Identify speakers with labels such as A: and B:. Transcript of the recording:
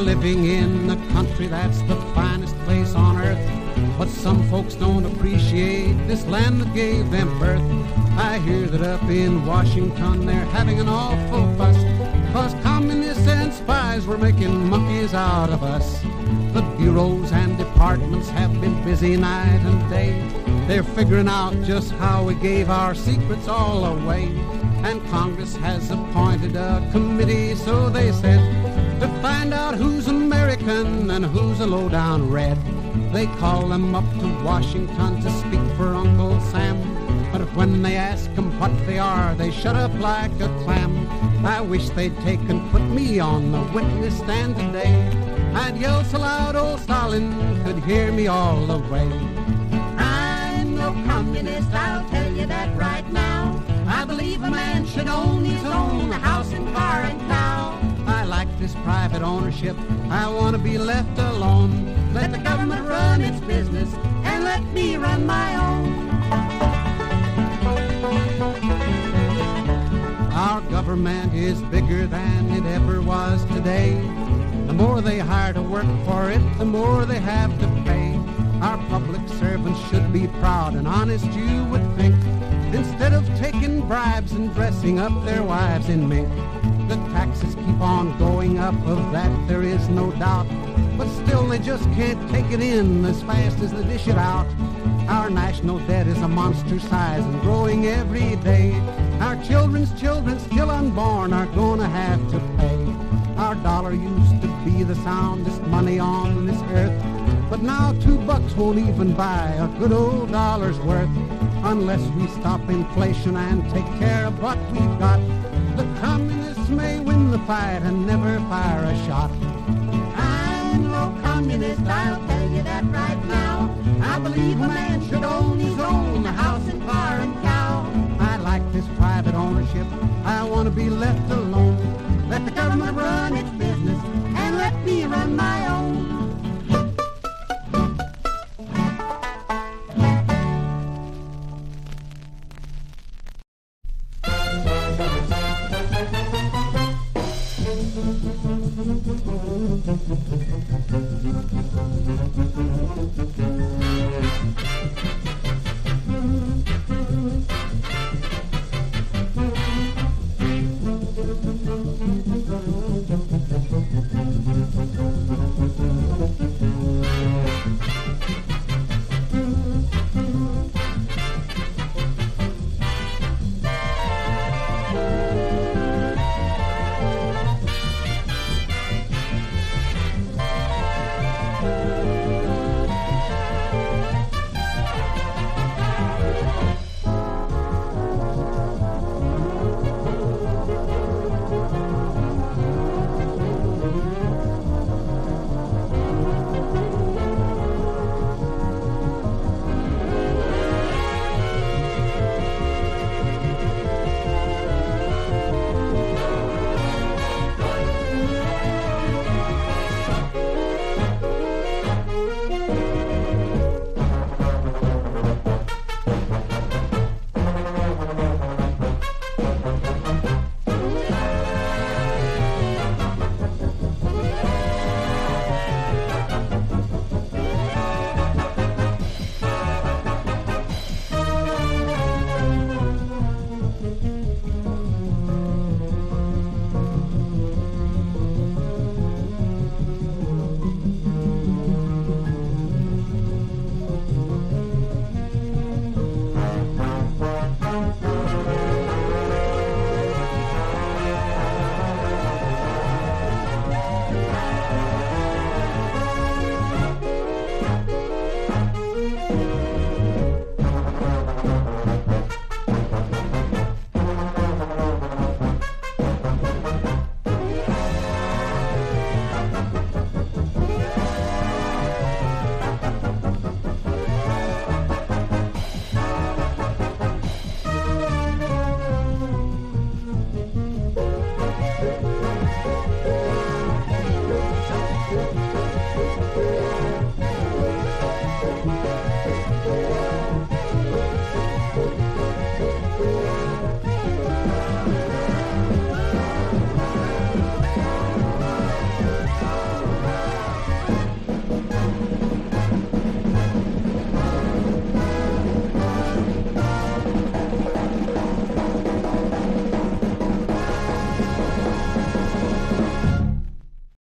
A: living in the country that's the finest place on earth. But some folks don't appreciate this land that gave them birth. I hear that up in Washington they're having an awful fuss. Cause communists and spies were making monkeys out of us. The bureaus and departments have been busy night and day. They're figuring out just how we gave our secrets all away. And Congress has appointed a committee, so they said, to find out who's American and who's a low-down red. They call them up to Washington to speak for Uncle Sam. But when they ask them what they are, they shut up like a clam. I wish they'd take and put me on the witness stand today. I'd yell so loud old Stalin could hear me all the way.
B: I'm no communist, I'll tell you that right now. I believe a man should own his own house and car and
A: this private ownership. I want to be left alone.
B: Let the government run its business and let me run my own.
A: Our government is bigger than it ever was today. The more they hire to work for it, the more they have to pay. Our public servants should be proud and honest, you would think. Instead of taking bribes and dressing up their wives in mink. The taxes keep on going up, of that there is no doubt. But still they just can't take it in as fast as they dish it out. Our national debt is a monster size and growing every day. Our children's children still unborn are gonna have to pay. Our dollar used to be the soundest money on this earth. But now two bucks won't even buy a good old dollar's worth. Unless we stop inflation and take care of what we've got. Fight and never fire a shot.
B: I'm no communist, I'll tell you that right now. I believe a man should own his own house and car and cow.
A: I like this private ownership. I want to be left alone.
B: Let the government run its business and let me run my Thank you.